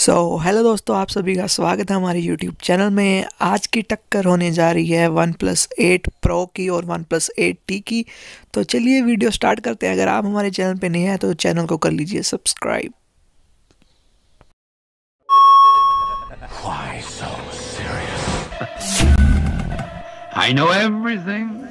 सो so, hello दोस्तों आप सभी का स्वागत है हमारे यूट्यूब चैनल में। आज की टक्कर होने जा रही है वन प्लस एट प्रो की और वन प्लस एट टी की। तो चलिए वीडियो स्टार्ट करते हैं। अगर आप हमारे चैनल पे नहीं हैं तो चैनल को कर लीजिए सब्सक्राइब I know everything.